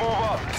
move up.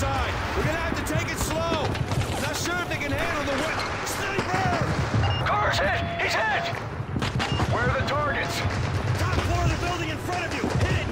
side. We're gonna have to take it slow. Not sure if they can handle the wet. Sniper! Car's hit! He's hit! Where are the targets? Top floor of the building in front of you! Hit it!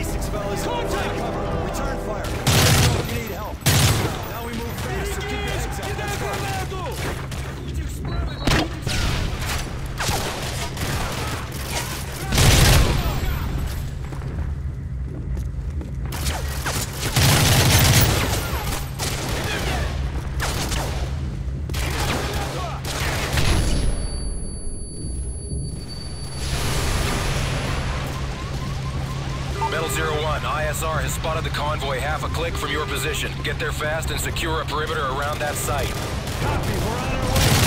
basics, fellas. Contact! Cover. 01, ISR has spotted the convoy half a click from your position. Get there fast and secure a perimeter around that site. Copy, we're on our way.